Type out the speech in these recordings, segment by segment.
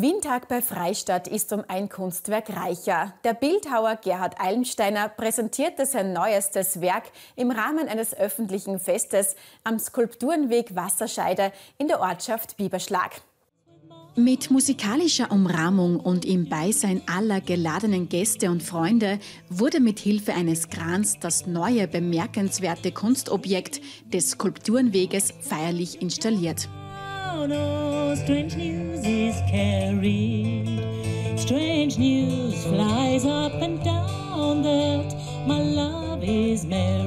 Windtag bei Freistadt ist um ein Kunstwerk reicher. Der Bildhauer Gerhard Eilensteiner präsentierte sein neuestes Werk im Rahmen eines öffentlichen Festes am Skulpturenweg Wasserscheide in der Ortschaft Bieberschlag. Mit musikalischer Umrahmung und im Beisein aller geladenen Gäste und Freunde wurde mit Hilfe eines Krans das neue bemerkenswerte Kunstobjekt des Skulpturenweges feierlich installiert. Strange news is carried. Strange news flies up and down that my love is married.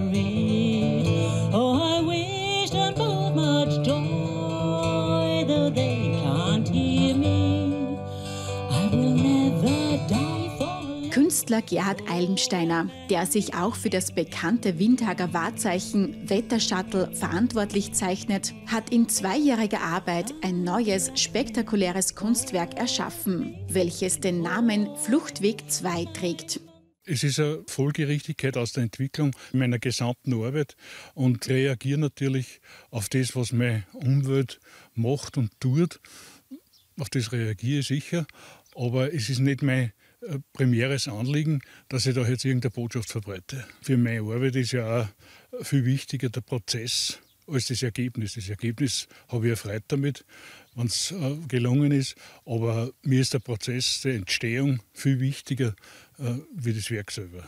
Künstler Gerhard Eilensteiner, der sich auch für das bekannte Windhager Wahrzeichen Wettershuttle verantwortlich zeichnet, hat in zweijähriger Arbeit ein neues, spektakuläres Kunstwerk erschaffen, welches den Namen Fluchtweg 2 trägt. Es ist eine Folgerichtigkeit aus der Entwicklung meiner gesamten Arbeit und reagiere natürlich auf das, was meine Umwelt macht und tut. Auf das reagiere ich sicher, aber es ist nicht mein primäres Anliegen, dass ich da jetzt irgendeine Botschaft verbreite. Für meine Arbeit ist ja auch viel wichtiger der Prozess als das Ergebnis. Das Ergebnis habe ich erfreut damit, wenn es äh, gelungen ist. Aber mir ist der Prozess der Entstehung viel wichtiger äh, wie das Werk selber.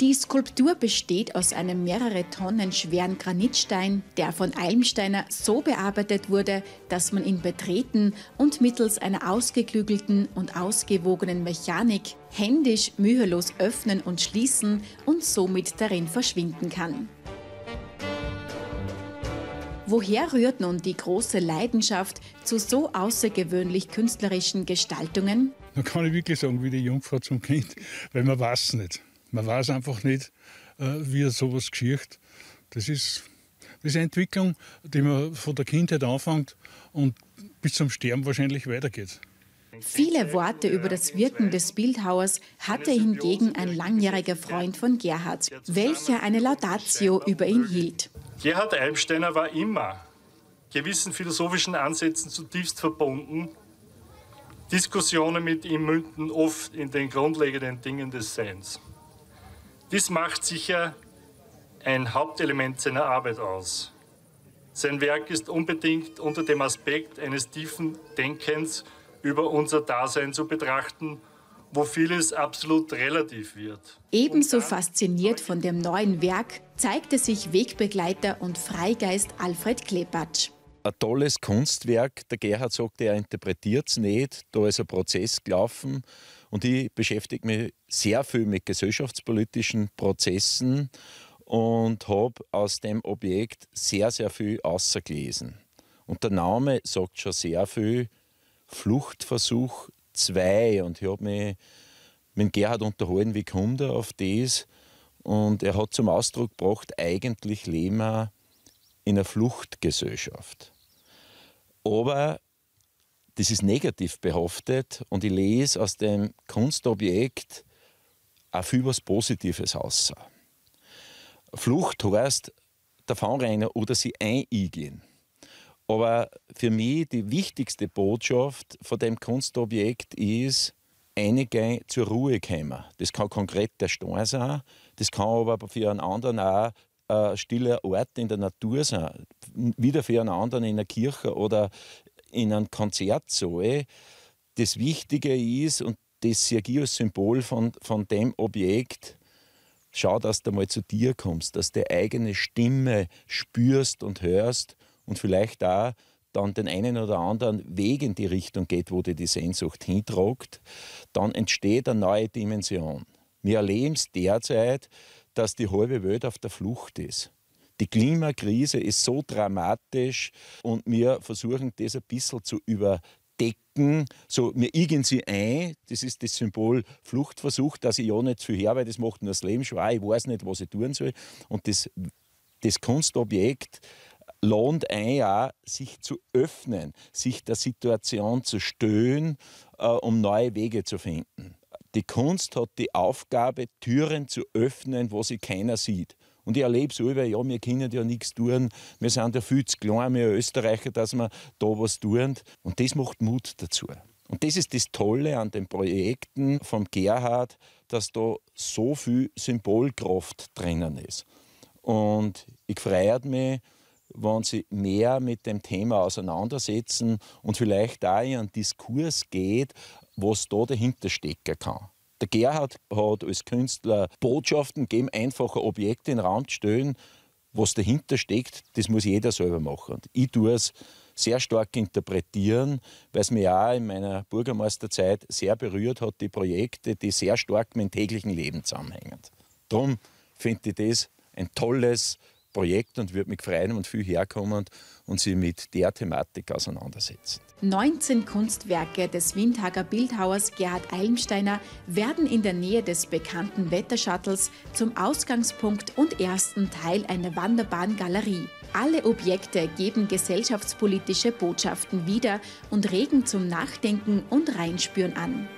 Die Skulptur besteht aus einem mehrere Tonnen schweren Granitstein, der von Almsteiner so bearbeitet wurde, dass man ihn betreten und mittels einer ausgeklügelten und ausgewogenen Mechanik händisch mühelos öffnen und schließen und somit darin verschwinden kann. Woher rührt nun die große Leidenschaft zu so außergewöhnlich künstlerischen Gestaltungen? Man kann ich wirklich sagen, wie die Jungfrau zum Kind, weil man weiß nicht. Man weiß einfach nicht, äh, wie er sowas geschieht. Das ist, das ist eine Entwicklung, die man von der Kindheit anfängt und bis zum Sterben wahrscheinlich weitergeht. Viele Worte über das Wirken des Bildhauers hatte hingegen ein langjähriger Freund von Gerhard, welcher eine Laudatio über ihn hielt. Gerhard Eibsteiner war immer gewissen philosophischen Ansätzen zutiefst verbunden. Diskussionen mit ihm münden oft in den grundlegenden Dingen des Seins. Dies macht sicher ein Hauptelement seiner Arbeit aus. Sein Werk ist unbedingt unter dem Aspekt eines tiefen Denkens über unser Dasein zu betrachten, wo vieles absolut relativ wird. Ebenso fasziniert von dem neuen Werk zeigte sich Wegbegleiter und Freigeist Alfred Klepatsch. Ein tolles Kunstwerk. Der Gerhard sagt, er interpretiert es nicht. Da ist ein Prozess gelaufen und ich beschäftige mich sehr viel mit gesellschaftspolitischen Prozessen und habe aus dem Objekt sehr, sehr viel ausgelesen. Und der Name sagt schon sehr viel. Fluchtversuch 2. Und ich habe mich mit Gerhard unterhalten, wie kommt er auf das? Und er hat zum Ausdruck gebracht, eigentlich leben wir in einer Fluchtgesellschaft. Aber das ist negativ behaftet und ich lese aus dem Kunstobjekt auch viel was Positives aus. Flucht heißt davonrennen oder sie eingehen. Aber für mich die wichtigste Botschaft von dem Kunstobjekt ist, einige zur Ruhe kommen. Das kann konkret der Stein sein, das kann aber für einen anderen auch ein stiller Ort in der Natur sein. Wieder für einen anderen in der Kirche oder in einem Konzertsaal. Das Wichtige ist, und das sehe ich als Symbol von, von dem Objekt, schau, dass du mal zu dir kommst, dass du eigene Stimme spürst und hörst und vielleicht auch dann den einen oder anderen Weg in die Richtung geht, wo dir die Sehnsucht hintragt, dann entsteht eine neue Dimension. Wir erleben es derzeit, dass die halbe Welt auf der Flucht ist. Die Klimakrise ist so dramatisch und wir versuchen das ein bisschen zu überdecken. So, wir igen sie ein, das ist das Symbol Fluchtversuch, dass ich ja nicht viel her, weil das macht nur das Leben schwer, ich weiß nicht, was ich tun soll. Und das, das Kunstobjekt lohnt ein, auch, sich zu öffnen, sich der Situation zu stöhnen, äh, um neue Wege zu finden. Die Kunst hat die Aufgabe, Türen zu öffnen, wo sie keiner sieht. Und ich erlebe es über, ja, wir können ja nichts tun, wir sind ja viel zu klein, wir Österreicher, dass wir da was tun. Und das macht Mut dazu. Und das ist das Tolle an den Projekten von Gerhard, dass da so viel Symbolkraft drinnen ist. Und ich freue mich, wenn Sie mehr mit dem Thema auseinandersetzen und vielleicht auch in einen Diskurs geht, was da dahinter stecken kann. Der Gerhard hat als Künstler Botschaften gegeben, einfache Objekte in den Raum zu stellen. Was dahinter steckt, das muss jeder selber machen. Und ich tue es sehr stark interpretieren, weil es mich auch in meiner Bürgermeisterzeit sehr berührt hat, die Projekte, die sehr stark mit dem täglichen Leben zusammenhängen. Darum finde ich das ein tolles Projekt und würde mich freuen, wenn viel herkommen und sich mit der Thematik auseinandersetzen. 19 Kunstwerke des Windhager Bildhauers Gerhard Eilensteiner werden in der Nähe des bekannten Wettershuttles zum Ausgangspunkt und ersten Teil einer Wanderbahn-Galerie. Alle Objekte geben gesellschaftspolitische Botschaften wieder und regen zum Nachdenken und Reinspüren an.